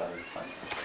started